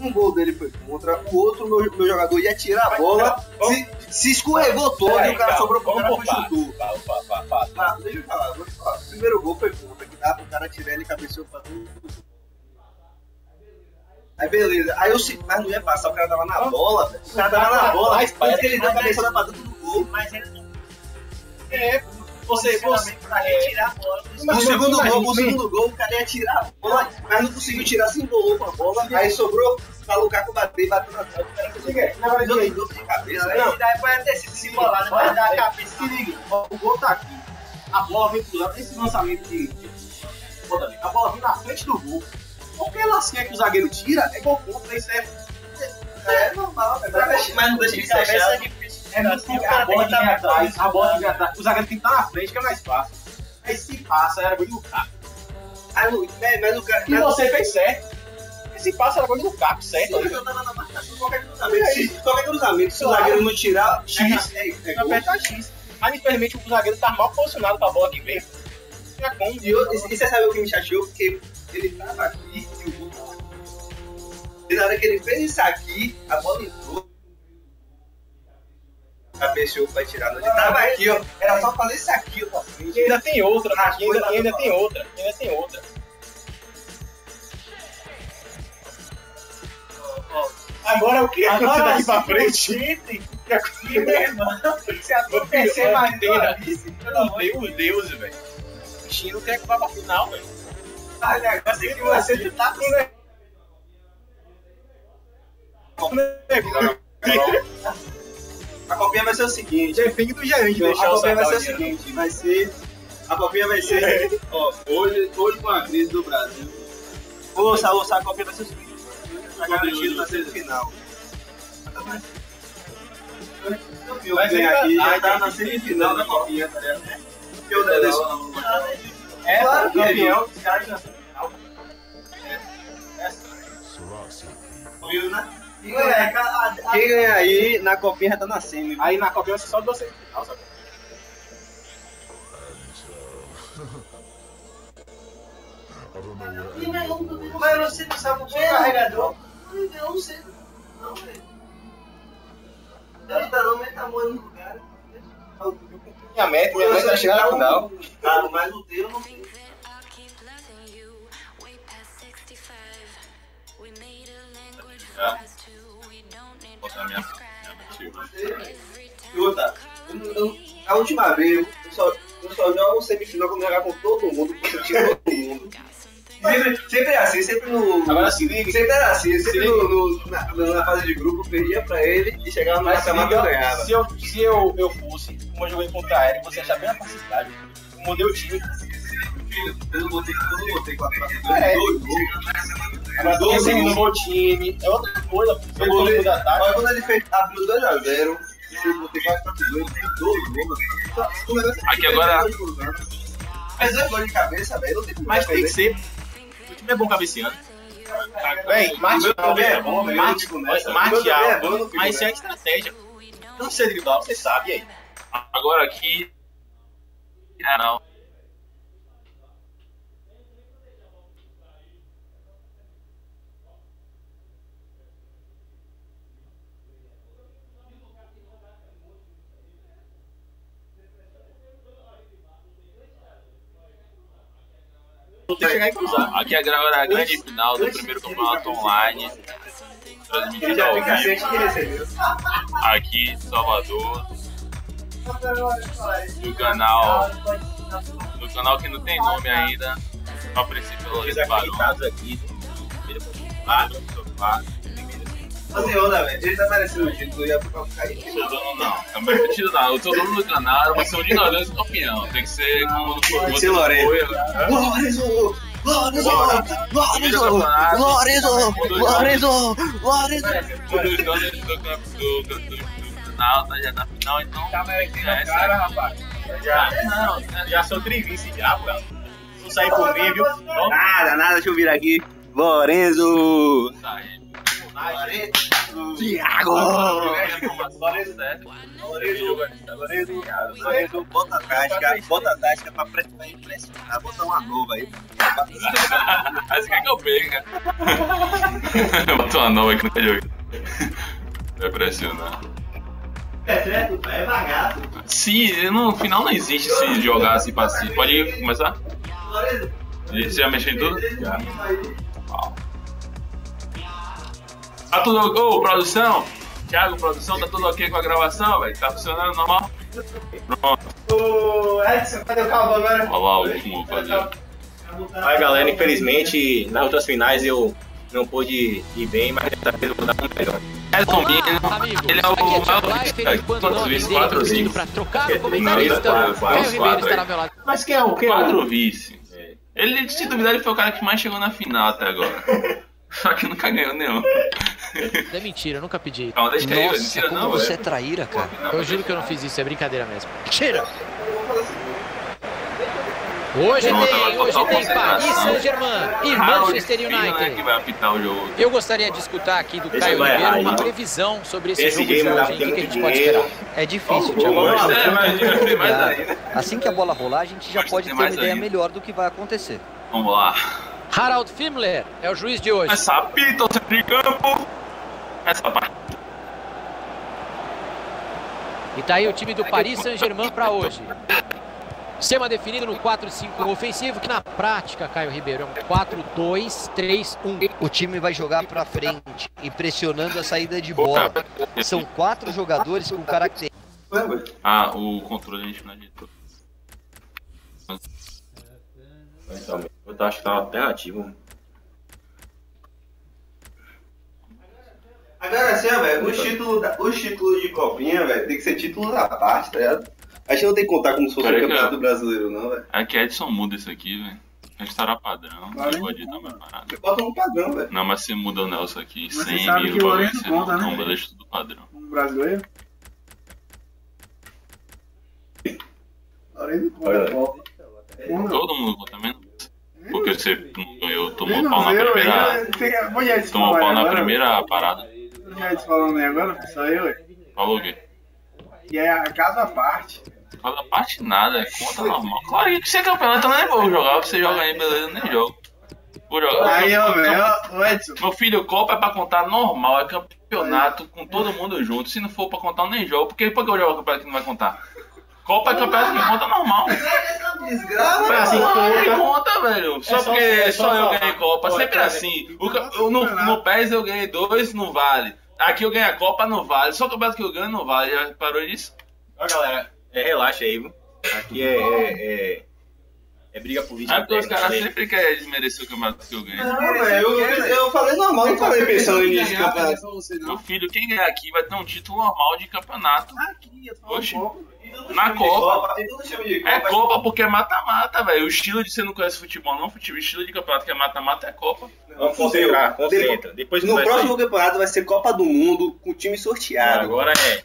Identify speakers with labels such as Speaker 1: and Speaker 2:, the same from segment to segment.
Speaker 1: um gol dele foi contra, o outro, meu, meu jogador ia tirar a bola, se, se escorregou todo e o cara sobrou pro cara e chutou. Ah, deixa eu falar, vou te falar. O primeiro gol foi contra, que dá pro cara tirar ele cabeceou pra tudo. Aí beleza, aí eu se. Mas não ia passar, o cara tava na bola, velho. O cara tava na bola, mas ele deu cabeçada pra dentro do gol.
Speaker 2: Mas ele não
Speaker 3: É, você, você.
Speaker 2: pra retirar a bola.
Speaker 1: No segundo gol, no segundo gol, o cara ia tirar a bola, mas não conseguiu tirar, se embolou com a bola, aí sobrou pra Lukaku bater, bateu na trave, o cara conseguiu. Dois de cabeça, né?
Speaker 2: Não, daí pode ter sido simbolado, mas dar a cabeça.
Speaker 3: Se liga, ó, o gol tá aqui. A bola vem pro lado, esse lançamento de. A bola vem na frente do gol. Qualquer lasquinha que o zagueiro tira é gol contra, isso é.
Speaker 1: É normal, velho. mas não deixa de ser
Speaker 2: é
Speaker 1: chato.
Speaker 3: É muito
Speaker 2: assim, o
Speaker 3: a
Speaker 2: cara tem
Speaker 3: bola
Speaker 2: que
Speaker 3: que atrás, a bola que vem atrás. O zagueiro tem que estar na frente, que é mais fácil. Aí se passa, era gol de Lukaku.
Speaker 1: Aí, é, mas o cara.
Speaker 3: E você fez certo. Esse passe era gol de Lukaku, certo?
Speaker 1: Sim, eu tava na marcação, qualquer cruzamento. Se, qualquer cruzamento, se o zagueiro não tirar, X, é, é.
Speaker 3: Aperta X. Mas infelizmente o zagueiro tá mal posicionado pra bola que vem. É.
Speaker 1: E, eu, e você sabe o que me chateou? Porque ele tava aqui e o gol tava aqui. E na hora que ele fez isso aqui, a bola entrou. Cabeceou pra tirar. Ele tava aqui, ó. Era só fazer isso aqui, ó,
Speaker 3: ainda tem outra,
Speaker 1: Ah,
Speaker 3: aqui ainda, e ainda
Speaker 1: lá.
Speaker 3: tem outra, ainda tem outra. Agora o que aconteceu daqui pra frente? O que aconteceu?
Speaker 2: Se acontecer mais
Speaker 3: Meu Deus, velho. O bichinho não quer que vá pra final, velho.
Speaker 2: Deus, negócio é que você tá com
Speaker 1: A copinha vai ser o seguinte.
Speaker 3: Defende do gerente,
Speaker 1: A copinha vai ser o seguinte, vai ser. A copinha vai ser.
Speaker 4: Ó, hoje, hoje com a crise do Brasil,
Speaker 1: Ouça, ouça, a copinha vai ser o seguinte. Tá garantido na semifinal. Eu aqui, já tá na semifinal da copinha, tá ligado? Campeão da.
Speaker 3: É,
Speaker 1: Claro que é,
Speaker 3: campeão, os caras na final.
Speaker 1: Viu, né?
Speaker 2: Quem ganhar, a- a-
Speaker 1: Quem ganhar aí na copinha já tá na semi.
Speaker 3: Aí na vai ser só você final, sabe?
Speaker 2: Mas você não sabe o que é carregador? Eu não sei. Não, velho. Ele tá não meta a mão no lugar.
Speaker 3: Minha meta, minha meta é chegar na final.
Speaker 1: Cara, mas o teu não
Speaker 5: Think that I'll keep loving you way past 65. We made a language for
Speaker 4: Yeah.
Speaker 5: To
Speaker 4: minha, minha
Speaker 1: a última vez eu só, eu só jogo semifinal quando jogar com todo mundo, porque eu tiro todo mundo. Sempre, sempre é assim, sempre no.
Speaker 3: Agora se liga.
Speaker 1: Sempre era assim, sempre
Speaker 3: Se
Speaker 1: no, no- na, na fase de grupo, eu perdia pra ele e chegava no mata-mata eu
Speaker 3: liga,
Speaker 1: ganhava.
Speaker 3: se, eu, se eu, eu fosse, como eu joguei contra a Eric, você achar bem a facilidade. Eu mudei o time.
Speaker 1: Eu não botei, eu não botei 4 4
Speaker 3: É.
Speaker 1: 2 gols.
Speaker 3: Agora
Speaker 1: Doze
Speaker 3: você
Speaker 1: gols.
Speaker 3: mudou o time. É outra coisa.
Speaker 1: Eu
Speaker 3: todo da tarde.
Speaker 1: mas quando ele fez, abriu 2x0, eu botei 4 4 2 tem 12 gols. O negócio é
Speaker 4: Aqui agora-
Speaker 1: né? Mas dois gols de cabeça, velho, não tem como
Speaker 3: Mas tem que ser. O time é bom cabeceando. Véi, Martial,
Speaker 1: também é bom, também é bom, não fico
Speaker 3: mas isso é estratégia. Eu não sei driblar, você sabe aí.
Speaker 4: Agora aqui. Ah, não.
Speaker 3: Vou ter que chegar e cruzar.
Speaker 4: Aqui agora é a grande final do primeiro campeonato online. Transmitido ao vivo aqui em Salvador. No canal. No canal que não tem nome ainda. A princípio Lourenço Barão.
Speaker 3: aqui. Ele foi no.
Speaker 1: Assim, onda, velho, ele tá parecendo o título, ia pra ficar aí.
Speaker 4: Não, não, não. Também não tiro nada. Eu tô dono do canal, mas sou de ignorância campeão. Tem que ser como
Speaker 1: Tem que ser Lourenço. Lorenzo! Lorenzo! Lorenzo! Lorenzo! Lorenzo! Lorenzo!
Speaker 4: Um dos donos do, camp- do, do, do, do canal tá já na final, então.
Speaker 3: Tá merecendo
Speaker 4: É,
Speaker 3: cara, rapaz. Já, não, já sou trivice já, cara. Não sair por mim, viu?
Speaker 1: Nada, nada, deixa eu virar aqui. Lorenzo!
Speaker 4: Tá aí. Lorenzo,
Speaker 1: Lorenzo, bota a tática, bota a tática pra pre- pra impressionar, bota uma nova aí.
Speaker 4: Quer que eu perca. Bota uma nova aqui no jogo. Vai pressionar.
Speaker 2: É certo, é bagaço.
Speaker 4: Se no final não existe se jogar assim pra cima. Pode começar? Você já mexeu em tudo? Já.
Speaker 2: aí.
Speaker 4: Tá tudo Ô, produção? Thiago, produção, tá tudo ok com a gravação, velho? Tá funcionando normal? Pronto,
Speaker 2: Ô, Edson, cadê o cabo agora?
Speaker 4: olha lá o último fazer.
Speaker 6: Aí galera, infelizmente nas outras finais eu não pude ir bem, mas dessa vez eu vou dar um melhor.
Speaker 4: Edson
Speaker 7: Amigos,
Speaker 4: ele é o
Speaker 7: é
Speaker 4: maior vice?
Speaker 7: avisei
Speaker 4: Quatro vice.
Speaker 7: pra trocar
Speaker 6: É,
Speaker 7: o o.
Speaker 6: Mas que é o que?
Speaker 4: Quatro vice. Ele, se duvidar, ele foi o cara que mais chegou na final até agora. Só que nunca ganhou nenhum.
Speaker 7: É mentira, eu nunca pedi.
Speaker 4: Calma, deixa
Speaker 8: Nossa,
Speaker 4: mentira
Speaker 8: como
Speaker 4: não,
Speaker 8: você é
Speaker 4: velho.
Speaker 8: traíra, cara.
Speaker 7: Eu juro que eu não fiz isso, é brincadeira mesmo. Tira! Hoje
Speaker 4: Pronto,
Speaker 7: tem, hoje tem. Paris Saint-Germain e
Speaker 4: Harold
Speaker 7: Manchester
Speaker 4: né, que
Speaker 7: United.
Speaker 4: vai apitar o jogo.
Speaker 7: Eu gostaria de escutar aqui do
Speaker 6: Esse
Speaker 7: Caio Ribeiro uma previsão sobre esse
Speaker 6: Esse
Speaker 7: jogo de hoje. O que, que a gente pode esperar?
Speaker 8: É difícil, Thiago.
Speaker 4: É.
Speaker 8: Assim que a bola rolar, a gente já pode ter uma ideia melhor do que vai acontecer.
Speaker 4: Vamos lá.
Speaker 7: Harald Fimmler é o juiz de hoje.
Speaker 4: Essa apita campo. Essa parte.
Speaker 7: E tá aí o time do Paris Saint-Germain para hoje. Sistema definido no 4-5 ofensivo, que na prática, Caio Ribeiro, é um 4-2-3-1.
Speaker 8: O time vai jogar pra frente e pressionando a saída de bola. São quatro jogadores com características.
Speaker 4: Ah, o controle a gente não adiantou.
Speaker 6: Então, eu acho que tá uma alternativa.
Speaker 1: Agora assim, velho, os títulos, os títulos de copinha, velho, tem que ser título da parte, tá ligado? A gente não tem que contar como se fosse o campeonato
Speaker 4: eu-
Speaker 1: brasileiro, não, velho.
Speaker 4: É que Edson muda isso aqui, velho. Restaurar padrão. Não pode dar mais parada.
Speaker 1: Você bota no padrão, velho.
Speaker 4: Não, mas você muda o Nelson aqui.
Speaker 3: Mas você
Speaker 4: 100
Speaker 3: sabe
Speaker 4: mil
Speaker 3: que o Lourenço
Speaker 4: você
Speaker 3: conta,
Speaker 4: não,
Speaker 3: né?
Speaker 4: não isso tudo padrão.
Speaker 3: Um brasileiro. Lourenço conta. Conta.
Speaker 4: Todo mundo conta menos. Porque você não ganhou, tomou pau na primeira. Tomou pau na primeira parada.
Speaker 3: Já te falando aí agora, só eu, ué.
Speaker 4: Falou o quê?
Speaker 3: E é a cada parte.
Speaker 4: Cada parte nada, é conta normal. Claro que você é campeonato, eu nem vou jogar. Você joga aí, beleza, eu nem jogo. Vou jogar.
Speaker 3: Aí, ó, velho.
Speaker 4: Meu filho, Copa é pra contar normal, é campeonato com todo mundo junto. Se não for pra contar, eu nem jogo. Porque por que eu jogo campeonato que não vai contar? Copa é campeonato que conta normal.
Speaker 1: Desgraça,
Speaker 6: Foi assim,
Speaker 4: Não
Speaker 6: conta.
Speaker 4: conta, velho. Só
Speaker 6: É só-
Speaker 4: porque
Speaker 6: é
Speaker 4: só,
Speaker 6: só
Speaker 4: eu ganhei Copa. Sempre assim. O no, no PES eu ganhei dois, não vale. Aqui eu ganhei a Copa, não vale. Só o campeonato que eu ganho não vale. Já parou disso?
Speaker 6: Ó, galera, é, relaxa aí, viu? Aqui é, é, é, é briga política.
Speaker 4: É porque os
Speaker 6: interna,
Speaker 4: caras
Speaker 6: né?
Speaker 4: sempre querem desmerecer o campeonato que eu ganho.
Speaker 1: Não, velho, eu, eu falei normal, não falei pensando nisso, campeonato.
Speaker 4: Meu filho, quem ganhar aqui vai ter um título normal de campeonato.
Speaker 3: Aqui, eu tô
Speaker 4: Oxi.
Speaker 3: um pouco.
Speaker 4: Na Copa. É Copa porque é mata-mata, velho. O estilo de você não conhece futebol, não. Futebol, o estilo de campeonato que é mata-mata é Copa.
Speaker 6: Vamos concentrar, concentra. Depois
Speaker 1: No
Speaker 6: vai
Speaker 1: próximo
Speaker 6: sair.
Speaker 1: campeonato vai ser Copa do Mundo com time sorteado.
Speaker 6: Agora é.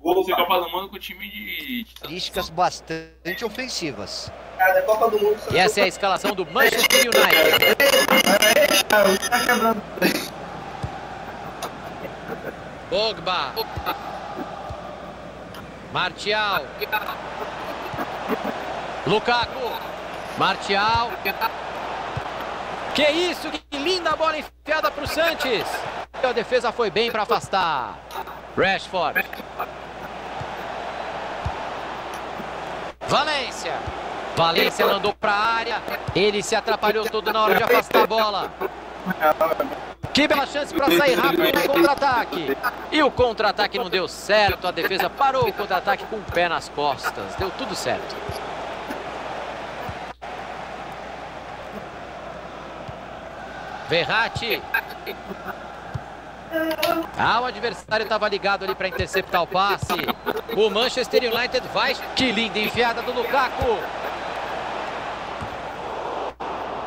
Speaker 4: Vou ser Copa do Mundo com o time de.
Speaker 8: Características bastante ofensivas.
Speaker 1: Cara, é Copa do Mundo.
Speaker 7: E essa é a escalação do Manchester United. Pogba. Martial. Lukaku. Martial. Que isso, que linda bola enfiada para o Sanches. A defesa foi bem para afastar. Rashford. Valência. Valência mandou para a área. Ele se atrapalhou todo na hora de afastar a bola. Que bela chance para sair rápido no contra-ataque. E o contra-ataque não deu certo. A defesa parou o contra-ataque com o pé nas costas. Deu tudo certo. Verratti. Ah, o adversário estava ligado ali para interceptar o passe. O Manchester United vai. Que linda enfiada do Lukaku.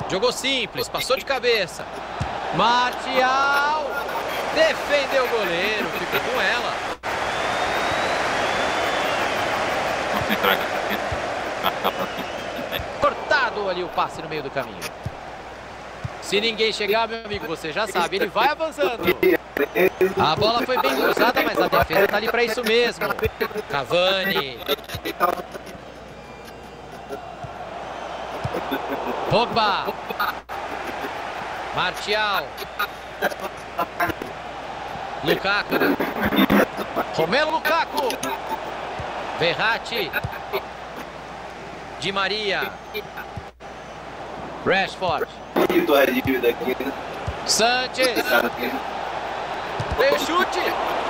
Speaker 7: Jogou simples, passou de cabeça. Martial defendeu o goleiro, ficou com ela. Cortado ali o passe no meio do caminho. Se ninguém chegar, meu amigo, você já sabe, ele vai avançando. A bola foi bem cruzada, mas a defesa tá ali para isso mesmo. Cavani. Pogba. Martial. Lukaku. Romelu Lukaku. Verratti. Di Maria. Rashford.
Speaker 1: Né?
Speaker 7: Sanches. Veio o chute.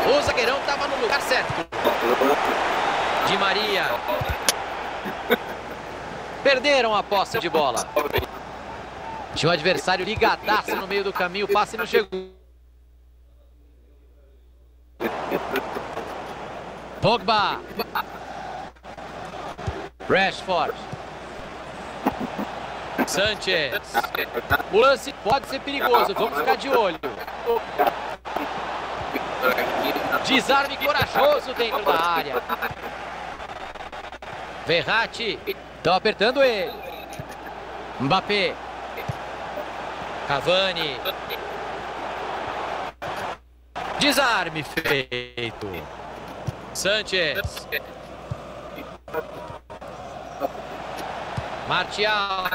Speaker 7: O zagueirão estava no lugar certo. Di Maria. Perderam a posse de bola. Tinha um adversário ligadaço no meio do caminho. O passe não chegou. Pogba. Rashford. Sanchez. O lance pode ser perigoso. Vamos ficar de olho. Desarme corajoso dentro da área. Verratti. Estão apertando ele. Mbappé. Cavani. Desarme feito. Sanchez. Martial.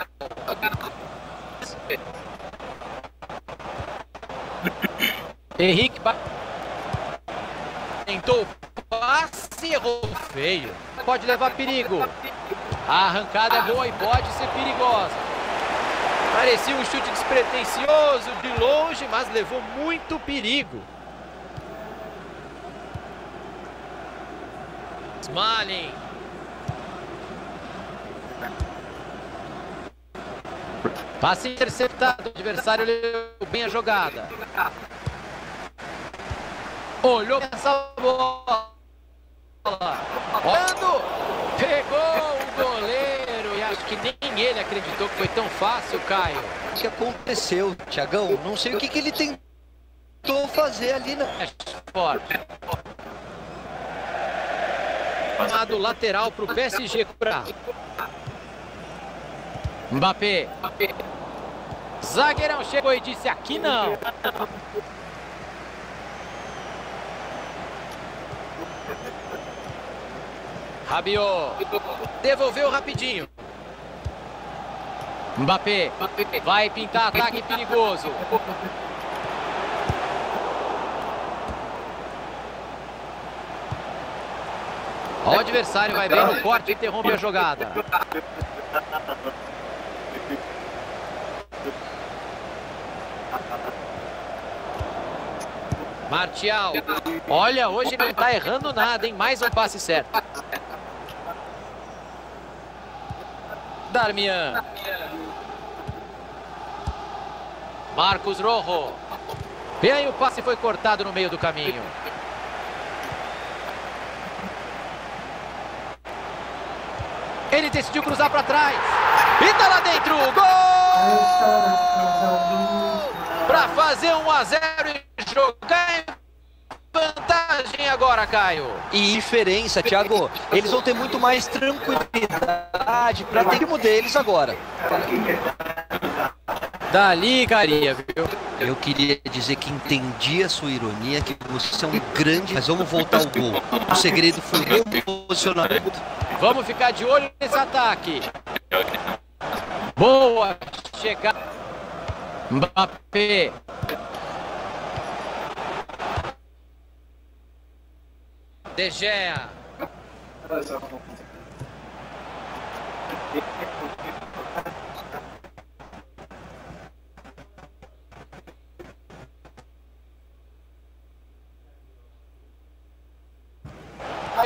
Speaker 7: Henrique tentou passe, errou feio. Pode levar perigo. A arrancada é boa e pode ser perigosa. Parecia um chute despretensioso de longe, mas levou muito perigo. Smalling. Passe interceptado, o adversário leu bem a jogada. Olhou essa bola. Olhando, pegou o goleiro e acho que nem ele acreditou que foi tão fácil, Caio.
Speaker 8: O que aconteceu, Tiagão? Não sei o que, que ele tentou fazer ali na.
Speaker 7: Rashford. Lado lateral para o PSG cobrar. Mbappé. Zagueirão chegou e disse aqui não. Rabiot. Devolveu rapidinho. Mbappé. Vai pintar ataque perigoso. O adversário vai bem no corte e interrompe a jogada. Martial. Olha, hoje não tá errando nada, hein? Mais um passe certo. Darmian. Marcos Rojo. E aí o passe foi cortado no meio do caminho. Ele decidiu cruzar para trás. E tá lá dentro. Gol! Para fazer 1 a 0 e jogar em vantagem agora, Caio.
Speaker 8: E diferença, Thiago. Eles vão ter muito mais tranquilidade para ter o deles agora.
Speaker 7: Dali, caria, viu?
Speaker 8: Eu queria dizer que entendi a sua ironia, que você é um grande. Mas vamos voltar ao gol. O segredo foi o posicionamento.
Speaker 7: Vamos ficar de olho nesse ataque. Boa chegada. Mbappé. De Gea.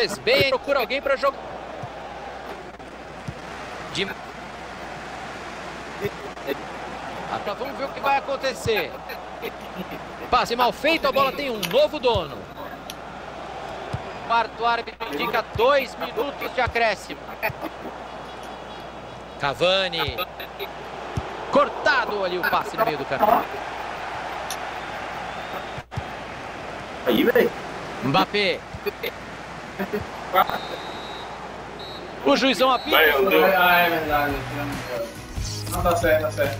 Speaker 7: Fez bem, procura alguém para jogar. De... Ah, vamos ver o que vai acontecer. Passe mal feito, a bola tem um novo dono. Quarto árbitro indica dois minutos de acréscimo. Cavani. Cortado ali o passe no meio do caminho.
Speaker 6: Aí, velho.
Speaker 7: Mbappé. O juizão apita.
Speaker 3: Ah, é verdade. Não, tá certo, tá certo.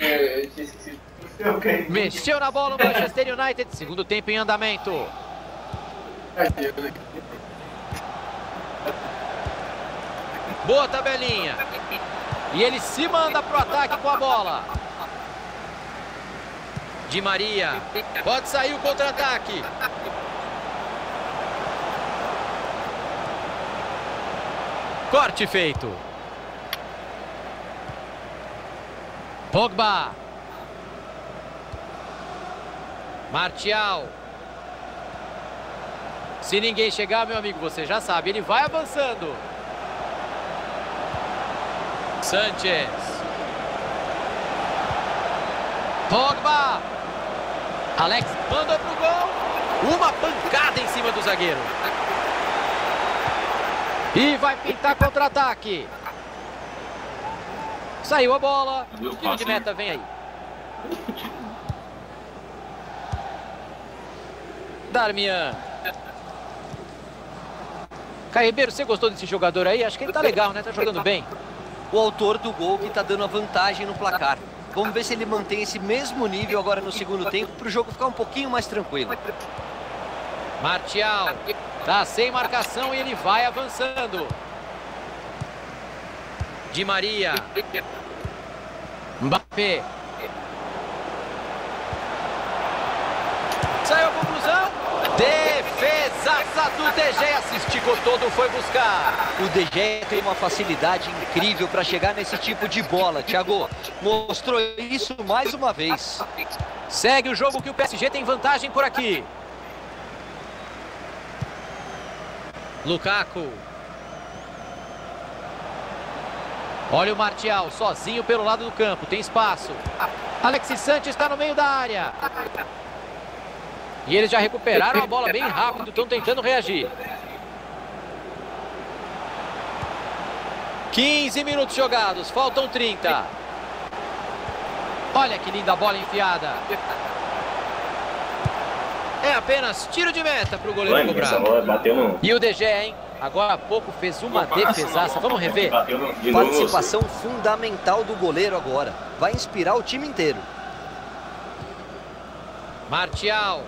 Speaker 3: É, eu tinha esquecido. Ok.
Speaker 7: Mexeu na bola o Manchester United. Segundo tempo em andamento. Boa tabelinha. E ele se manda pro ataque com a bola. Di Maria. Pode sair o contra-ataque. Corte feito. Pogba. Martial. Se ninguém chegar, meu amigo, você já sabe, ele vai avançando. Sanchez. Pogba. Alex mandou pro gol. Uma pancada em cima do zagueiro. E vai pintar contra-ataque. Saiu a bola. Tiro de meta vem aí. Darmian. Caio Ribeiro, você gostou desse jogador aí? Acho que ele tá legal, né? Tá jogando bem.
Speaker 8: O autor do gol que está dando a vantagem no placar. Vamos ver se ele mantém esse mesmo nível agora no segundo tempo para o jogo ficar um pouquinho mais tranquilo.
Speaker 7: Martial. Tá sem marcação e ele vai avançando. Di Maria. Mbappé. Saiu a conclusão. Defesaça do Gea. Se esticou todo, foi buscar.
Speaker 8: O Gea tem uma facilidade incrível para chegar nesse tipo de bola. Thiago mostrou isso mais uma vez.
Speaker 7: Segue o jogo que o PSG tem vantagem por aqui. Lukaku. Olha o Martial, sozinho pelo lado do campo, tem espaço. Alexis Santos está no meio da área. E eles já recuperaram a bola bem rápido, estão tentando reagir. 15 minutos jogados, faltam 30. Olha que linda bola enfiada. É apenas tiro de meta para o goleiro
Speaker 6: Mano,
Speaker 7: cobrar.
Speaker 6: bola bateu no.
Speaker 7: E o DG, hein? Agora há pouco fez uma defesaça. Vamos rever.
Speaker 6: No. De novo.
Speaker 8: Participação fundamental do goleiro agora. Vai inspirar o time inteiro.
Speaker 7: Martial.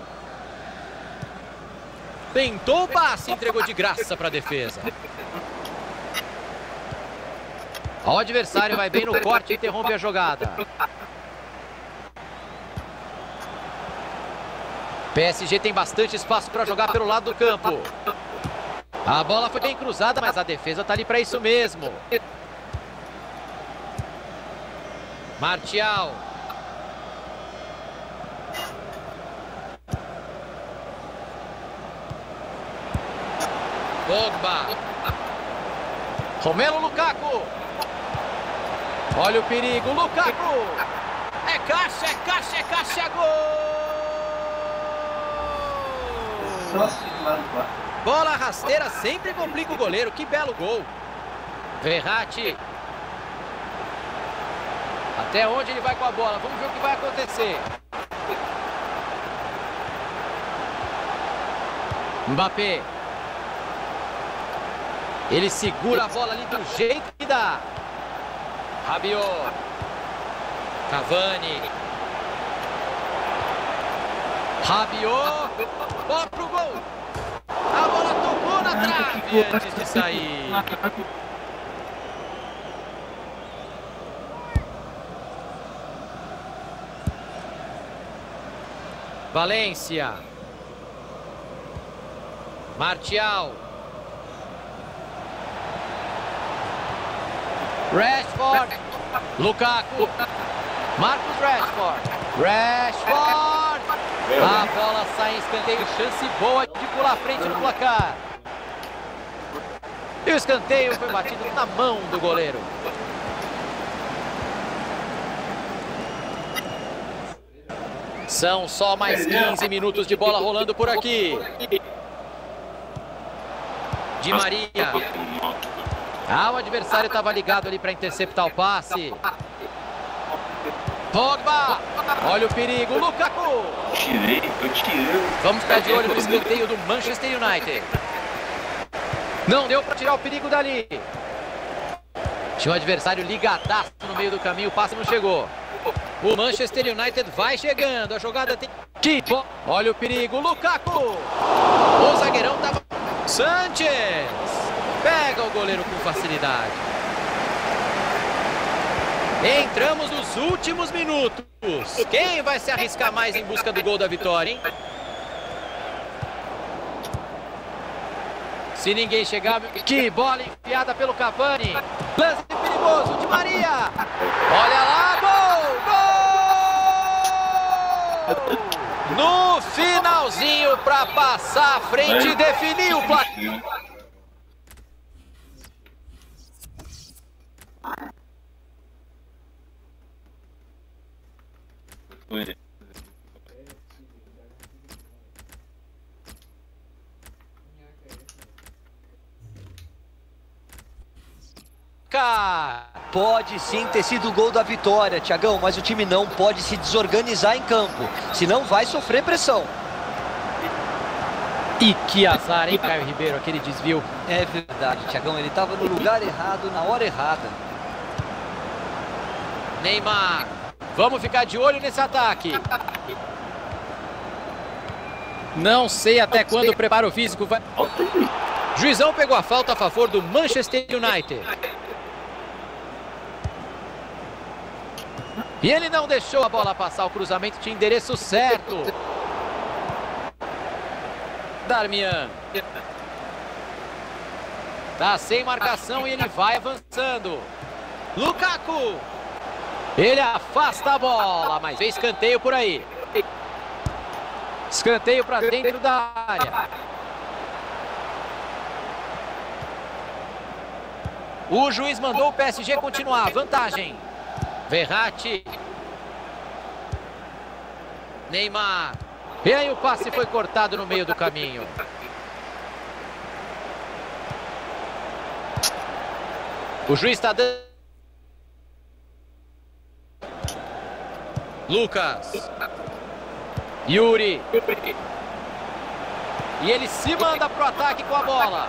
Speaker 7: Tentou o passe, entregou de graça para a defesa. O adversário vai bem no corte e interrompe a jogada. PSG tem bastante espaço para jogar pelo lado do campo. A bola foi bem cruzada, mas a defesa está ali para isso mesmo. Martial. Pogba. Romelo Lukaku. Olha o perigo, Lukaku. É caixa, é caixa, é caixa, é gol!
Speaker 3: Só quarto.
Speaker 7: Bola rasteira sempre complica o goleiro. Que belo gol. Verratti. Até onde ele vai com a bola? Vamos ver o que vai acontecer. Mbappé. Ele segura a bola ali do jeito que dá. Rabiot. Cavani. Rabiot. Bola pro gol. A bola tocou na trave antes de sair. Valência. Martial. Rashford. Lukaku. Marcos Rashford. Rashford. A bola sai em escanteio. Chance boa de pular à frente no placar. E o escanteio foi batido na mão do goleiro. São só mais 15 minutos de bola rolando por aqui. Di Maria. Ah, o adversário estava ligado ali para interceptar o passe. Pogba. Olha o perigo. Lukaku.
Speaker 4: Tirei, eu tirei.
Speaker 7: Vamos ficar de olho no escanteio do Manchester United. Não deu para tirar o perigo dali. Tinha o adversário ligadaço no meio do caminho, o passe não chegou. O Manchester United vai chegando. A jogada tem. Bo- Olha o perigo. Lukaku. O zagueirão tava. Sanchez. Pega o goleiro com facilidade. Entramos nos últimos minutos. Quem vai se arriscar mais em busca do gol da vitória, hein? Se ninguém chegar, que bola enfiada pelo Cavani. Lance perigoso de Maria. Olha lá, gol! Gol! No finalzinho para passar à frente e definir o placar.
Speaker 8: Pode sim ter sido o gol da vitória, Tiagão, mas o time não pode se desorganizar em campo, senão vai sofrer pressão.
Speaker 7: E que azar, hein, Caio Ribeiro, aquele desvio.
Speaker 8: É verdade, Tiagão, ele estava no lugar errado, na hora errada.
Speaker 7: Neymar. Vamos ficar de olho nesse ataque. Não sei até quando o preparo físico vai. Juizão pegou a falta a favor do Manchester United. E ele não deixou a bola passar. O cruzamento tinha endereço certo. Darmian. Tá sem marcação e ele vai avançando. Lukaku. Ele afasta a bola, mas vem escanteio por aí. Escanteio para dentro da área. O juiz mandou o PSG continuar. Vantagem. Verratti. Neymar. E aí o passe foi cortado no meio do caminho. O juiz está dando. Lucas. Yuri. E ele se manda pro ataque com a bola.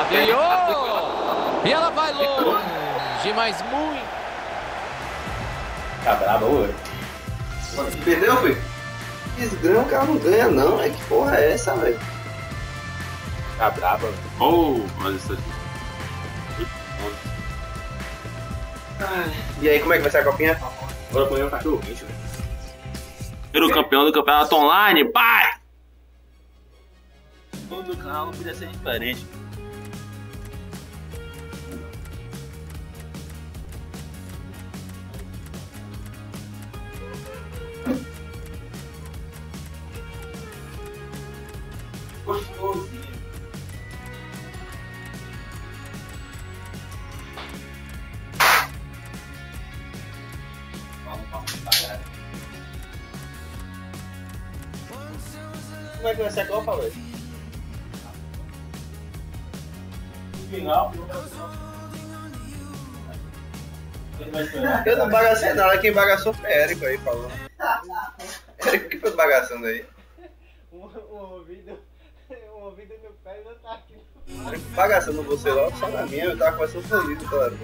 Speaker 7: Abriou! E ela vai longe, mas muito.
Speaker 6: Tá brabo, ô.
Speaker 1: Perdeu, filho? Desgrama, o cara não ganha, não. É que porra é essa, velho?
Speaker 6: Tá brabo.
Speaker 4: Oh, mas isso aqui.
Speaker 1: E aí, como é que vai ser a copinha?
Speaker 6: Agora põe um cachorro quente, velho.
Speaker 4: Primeiro campeão do campeonato online, pai! Todo canal não podia ser diferente.
Speaker 6: Como é que vai ser a Copa, velho?
Speaker 4: Final.
Speaker 1: Eu não bagacei nada, quem bagaçou foi Érico aí, falou. Érico que foi bagaçando aí.
Speaker 2: O, o ouvido. O ouvido no pé ainda tá aqui.
Speaker 1: Érico bagaçando você logo, só na minha, eu tava conversando feliz, claro.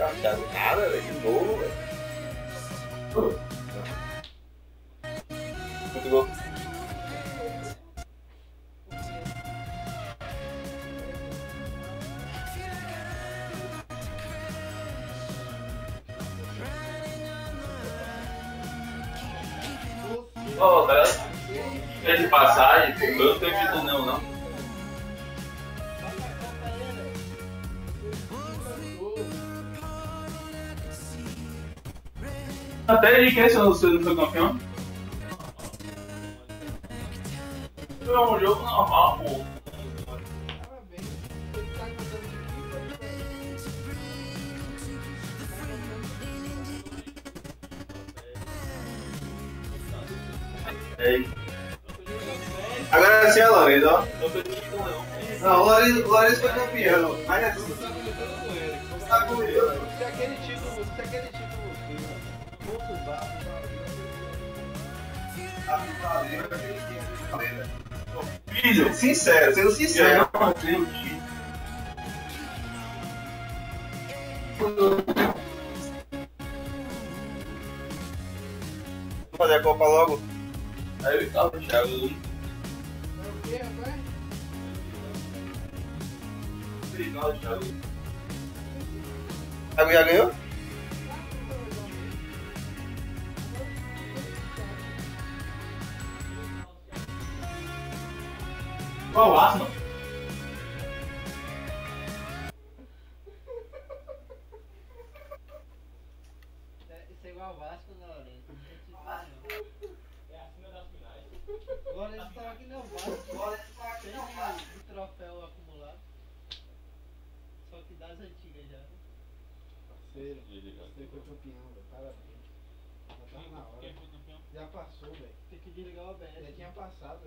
Speaker 1: Essa cachaça nada, velho, de novo, velho. Muito
Speaker 4: Até de quem se você não foi campeão? Então, é um jogo normal, pô.
Speaker 1: Ei. Agora é assim a Larissa, ó. Não, o Larissa foi campeão. Aí é tudo. Tá com
Speaker 2: Se tá tá aquele título, se aquele título.
Speaker 1: Filho, sincero, sendo sincero. Eu não tenho que. Fazer a Copa logo. Aí ele tava Thiago.
Speaker 2: É o que,
Speaker 9: rapaz? Obrigado, Thiago. Thiago já ganhou? 帮我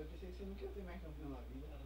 Speaker 9: eu pensei que você não quer ter mais campeão na vida.